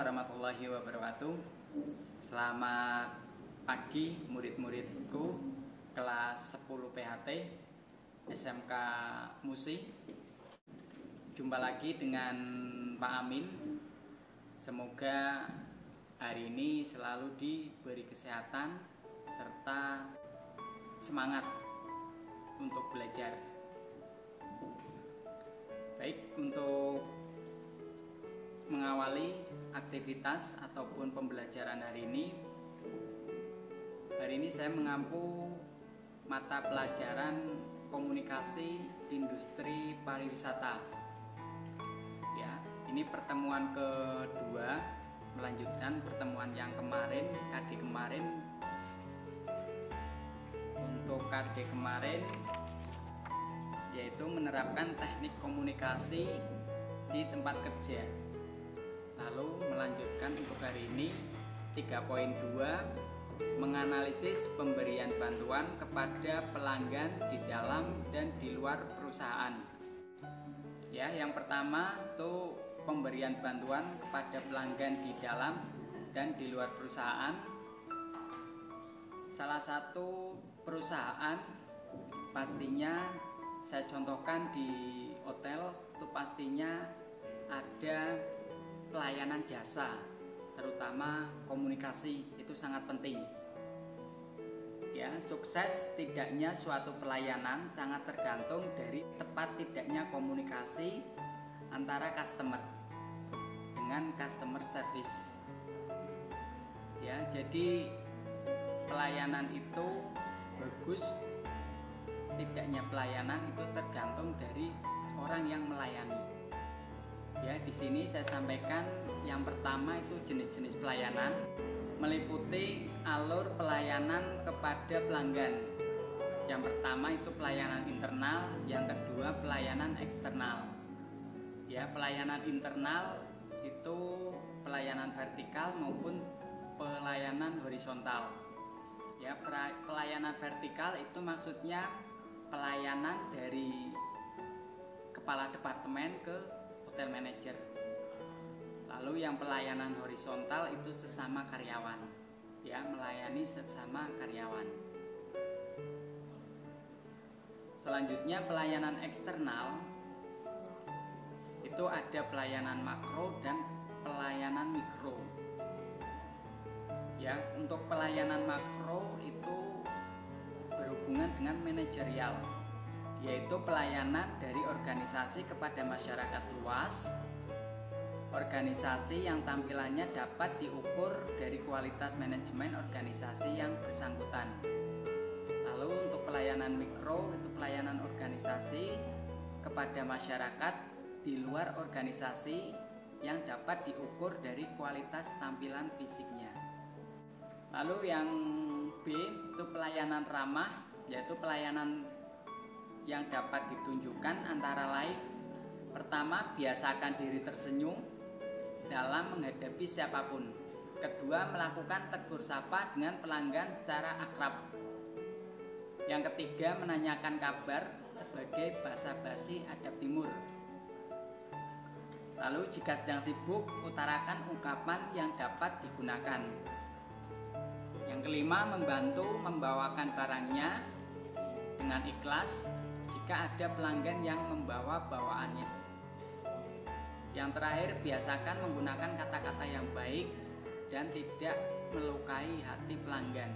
warahmatullahi wabarakatuh. Selamat pagi murid-muridku kelas 10 PHT SMK Musi. Jumpa lagi dengan Pak Amin. Semoga hari ini selalu diberi kesehatan serta semangat untuk belajar. Baik, untuk mengawali aktivitas ataupun pembelajaran hari ini. Hari ini saya mengampu mata pelajaran komunikasi industri pariwisata. Ya ini pertemuan kedua melanjutkan pertemuan yang kemarin KD kemarin. Untuk KD kemarin yaitu menerapkan teknik komunikasi di tempat kerja Lalu melanjutkan untuk hari ini 3.2 menganalisis pemberian bantuan kepada pelanggan di dalam dan di luar perusahaan. Ya, yang pertama itu pemberian bantuan kepada pelanggan di dalam dan di luar perusahaan. Salah satu perusahaan pastinya saya contohkan di hotel itu pastinya ada pelayanan jasa, terutama komunikasi itu sangat penting. Ya, sukses tidaknya suatu pelayanan sangat tergantung dari tepat tidaknya komunikasi antara customer dengan customer service. Ya, jadi pelayanan itu bagus tidaknya pelayanan itu tergantung dari orang yang melayani. Ya, di sini saya sampaikan yang pertama itu jenis-jenis pelayanan meliputi alur pelayanan kepada pelanggan. Yang pertama itu pelayanan internal, yang kedua pelayanan eksternal. Ya, pelayanan internal itu pelayanan vertikal maupun pelayanan horizontal. Ya, pelayanan vertikal itu maksudnya pelayanan dari kepala departemen ke manager. Lalu yang pelayanan horizontal itu sesama karyawan, ya melayani sesama karyawan. Selanjutnya pelayanan eksternal itu ada pelayanan makro dan pelayanan mikro. Ya, untuk pelayanan makro itu berhubungan dengan yaitu pelayanan dari organisasi kepada masyarakat luas organisasi yang tampilannya dapat diukur dari kualitas manajemen organisasi yang bersangkutan. Lalu untuk pelayanan mikro itu pelayanan organisasi kepada masyarakat di luar organisasi yang dapat diukur dari kualitas tampilan fisiknya. Lalu yang B itu pelayanan ramah yaitu pelayanan yang dapat ditunjukkan antara lain Pertama, biasakan diri tersenyum dalam menghadapi siapa pun. Kedua, melakukan tegur sapa dengan pelanggan secara akrab. Yang ketiga, menanyakan kabar sebagai basa-basi adab timur. Lalu jika sedang sibuk, utarakan ungkapan yang dapat digunakan. Yang kelima, membantu membawakan barangnya dengan ikhlas jika ada pelanggan yang membawa bawaannya. Yang terakhir, biasakan menggunakan kata-kata yang baik dan tidak melukai hati pelanggan.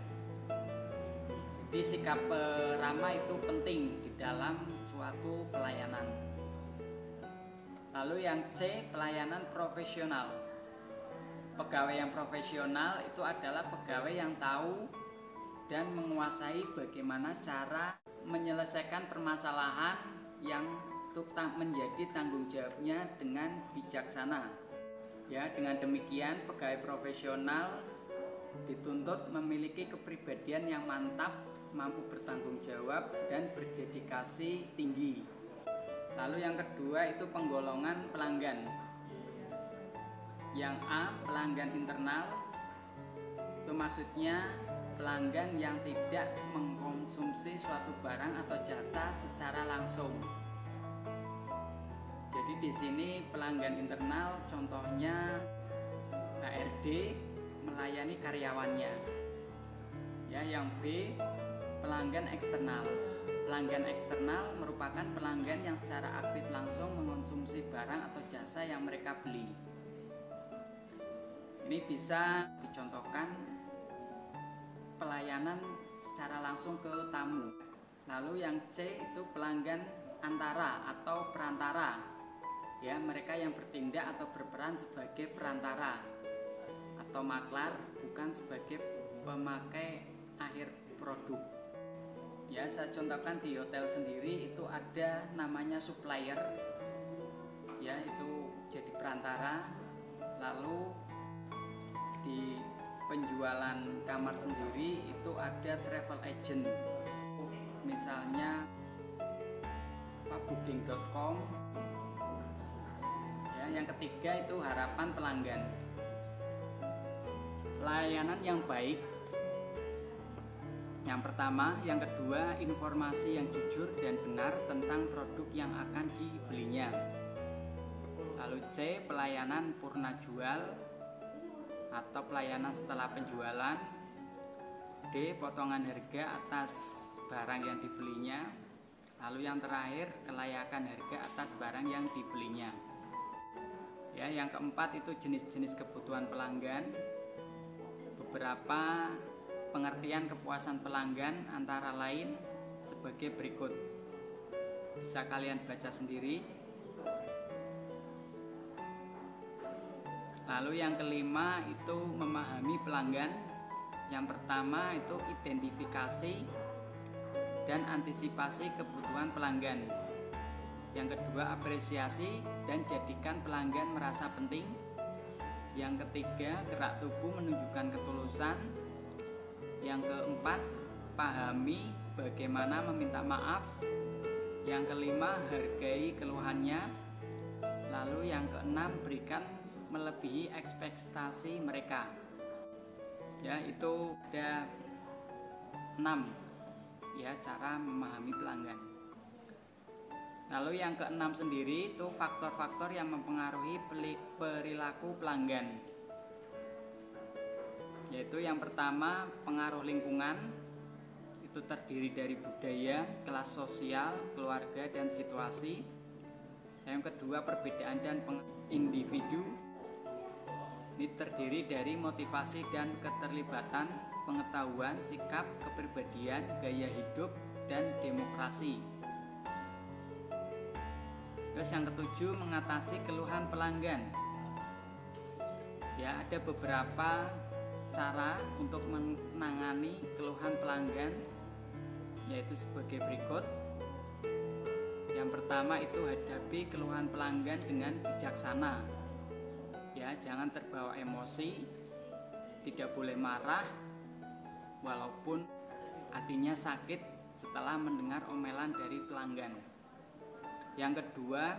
Jadi sikap ramah itu penting di dalam suatu pelayanan. Lalu yang C, pelayanan profesional. Pegawai yang profesional itu adalah pegawai yang tahu dan menguasai bagaimana cara menyelesaikan permasalahan yang menjadi tanggung jawabnya dengan bijaksana. Ya, dengan demikian pegawai profesional dituntut memiliki kepribadian yang mantap, mampu bertanggung jawab dan berdedikasi tinggi. Lalu yang kedua itu penggolongan pelanggan. Yang A, pelanggan internal. Itu maksudnya pelanggan yang tidak mengkonsumsi suatu barang atau jasa secara langsung. Jadi di sini pelanggan internal contohnya HRD melayani karyawannya. Ya, yang B pelanggan eksternal. Pelanggan eksternal merupakan pelanggan yang secara aktif langsung mengonsumsi barang atau jasa yang mereka beli. Ini bisa dicontohkan pelayanan secara langsung ke tamu. Lalu yang C itu pelanggan antara atau perantara. Ya, mereka yang bertindak atau berperan sebagai perantara atau maklar bukan sebagai pemakai akhir produk. Ya, saya contohkan di hotel sendiri itu ada namanya supplier. Ya, itu jadi perantara. Lalu di penjualan kamar sendiri itu ada travel agent. Misalnya booking.com. Ya, yang ketiga itu harapan pelanggan. Layanan yang baik yang pertama, yang kedua, informasi yang jujur dan benar tentang produk yang akan dibelinya. Lalu C, pelayanan purna jual atau pelayanan setelah penjualan. D, potongan harga atas barang yang dibelinya. Lalu yang terakhir, kelayakan harga atas barang yang dibelinya. Ya, yang keempat itu jenis-jenis kebutuhan pelanggan. Beberapa pengertian kepuasan pelanggan antara lain sebagai berikut. Bisa kalian baca sendiri. Lalu yang kelima itu memahami pelanggan. Yang pertama itu identifikasi dan antisipasi kebutuhan pelanggan. Yang kedua apresiasi dan jadikan pelanggan merasa penting. Yang ketiga gerak tubuh menunjukkan ketulusan yang keempat, pahami bagaimana meminta maaf. Yang kelima, hargai keluhannya. Lalu yang keenam, berikan melebihi ekspektasi mereka. Ya, itu ada enam ya cara memahami pelanggan. Lalu yang keenam sendiri itu faktor-faktor yang mempengaruhi perilaku pelanggan yaitu yang pertama pengaruh lingkungan itu terdiri dari budaya, kelas sosial, keluarga dan situasi. Yang kedua perbedaan dan individu ini terdiri dari motivasi dan keterlibatan, pengetahuan, sikap, kepribadian, gaya hidup, dan demokrasi. Terus yang ketujuh mengatasi keluhan pelanggan. Ya, ada beberapa cara untuk menangani keluhan pelanggan yaitu sebagai berikut. Yang pertama itu hadapi keluhan pelanggan dengan bijaksana. Ya, jangan terbawa emosi, tidak boleh marah walaupun hatinya sakit setelah mendengar omelan dari pelanggan. Yang kedua,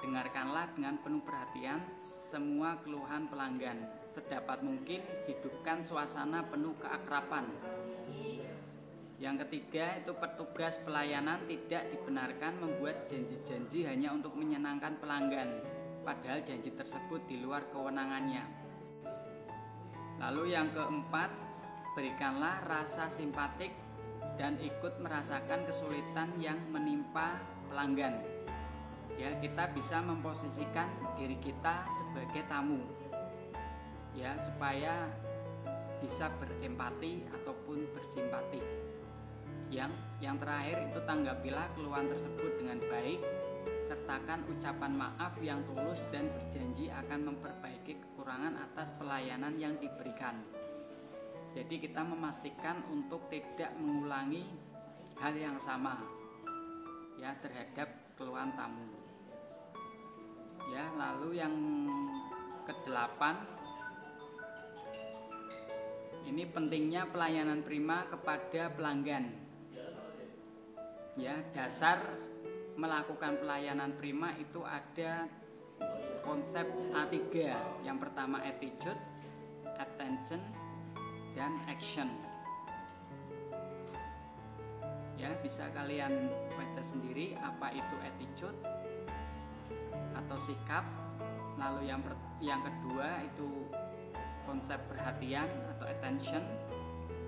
dengarkanlah dengan penuh perhatian semua keluhan pelanggan sedapat mungkin hidupkan suasana penuh keakraban. Yang ketiga itu petugas pelayanan tidak dibenarkan membuat janji-janji hanya untuk menyenangkan pelanggan, padahal janji tersebut di luar kewenangannya. Lalu yang keempat, berikanlah rasa simpatik dan ikut merasakan kesulitan yang menimpa pelanggan. Ya, kita bisa memposisikan diri kita sebagai tamu ya supaya bisa berempati ataupun bersimpati. Yang yang terakhir itu tanggapilah keluhan tersebut dengan baik, sertakan ucapan maaf yang tulus dan berjanji akan memperbaiki kekurangan atas pelayanan yang diberikan. Jadi kita memastikan untuk tidak mengulangi hal yang sama ya terhadap keluhan tamu. Ya, lalu yang kedelapan ini pentingnya pelayanan prima kepada pelanggan. Ya, dasar melakukan pelayanan prima itu ada konsep A3. Yang pertama attitude, attention, dan action. Ya, bisa kalian baca sendiri apa itu attitude atau sikap lalu yang per, yang kedua itu konsep perhatian atau attention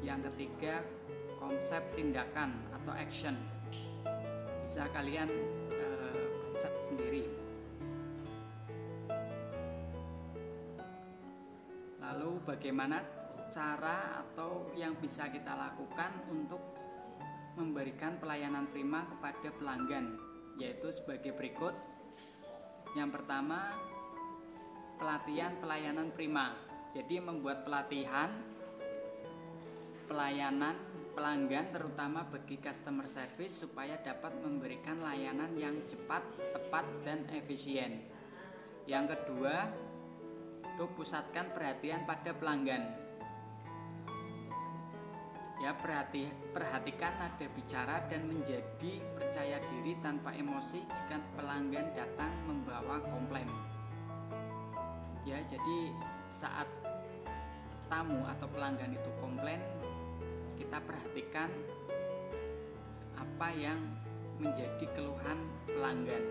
yang ketiga konsep tindakan atau action bisa kalian uh, sendiri lalu bagaimana cara atau yang bisa kita lakukan untuk memberikan pelayanan prima kepada pelanggan yaitu sebagai berikut yang pertama pelatihan pelayanan prima. Jadi membuat pelatihan pelayanan pelanggan terutama bagi customer service supaya dapat memberikan layanan yang cepat, tepat dan efisien. Yang kedua, itu pusatkan perhatian pada pelanggan. Ya, perhati, perhatikan nada bicara dan menjadi percaya diri tanpa emosi jika pelanggan datang membawa komplain ya jadi saat tamu atau pelanggan itu komplain kita perhatikan apa yang menjadi keluhan pelanggan.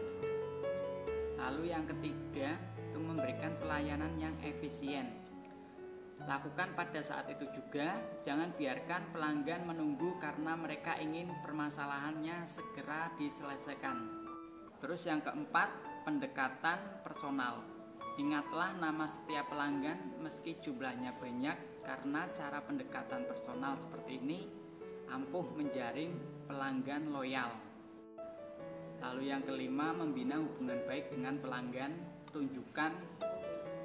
Lalu yang ketiga itu memberikan pelayanan yang efisien. Lakukan pada saat itu juga jangan biarkan pelanggan menunggu karena mereka ingin permasalahannya segera diselesaikan. Terus yang keempat pendekatan personal. Ingatlah nama setiap pelanggan meski jumlahnya banyak karena cara pendekatan personal seperti ini ampuh menjaring pelanggan loyal. Lalu yang kelima, membina hubungan baik dengan pelanggan, tunjukkan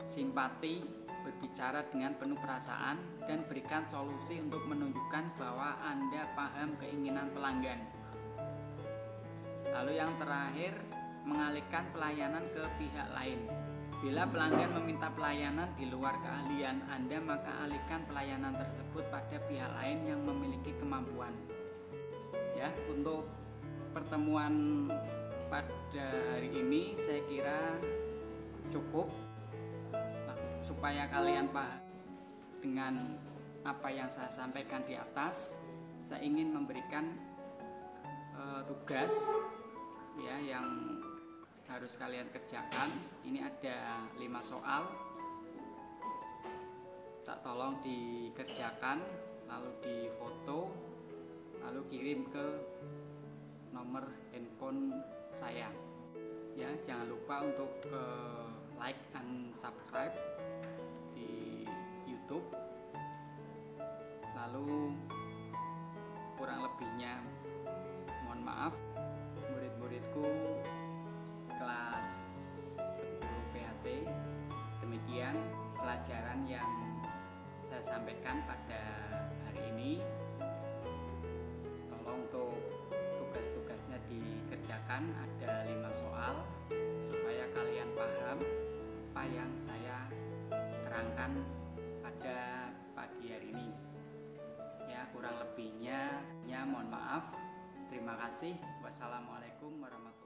simpati, berbicara dengan penuh perasaan, dan berikan solusi untuk menunjukkan bahwa Anda paham keinginan pelanggan. Lalu yang terakhir, mengalihkan pelayanan ke pihak lain. Bila pelanggan meminta pelayanan di luar keahlian Anda, maka alihkan pelayanan tersebut pada pihak lain yang memiliki kemampuan. Ya, untuk pertemuan pada hari ini saya kira cukup supaya kalian paham dengan apa yang saya sampaikan di atas. Saya ingin memberikan uh, tugas ya yang harus kalian kerjakan. Ini ada lima soal. Tak tolong dikerjakan lalu difoto lalu kirim ke nomor handphone saya. Ya jangan lupa untuk uh, like and subscribe di YouTube. Lalu kurang lebihnya mohon maaf murid-muridku pelajaran yang saya sampaikan pada hari ini. Tolong untuk tugas-tugasnya dikerjakan ada lima soal supaya kalian paham apa yang saya terangkan pada pagi hari ini. Ya kurang lebihnya ya mohon maaf. Terima kasih. Wassalamualaikum warahmatullahi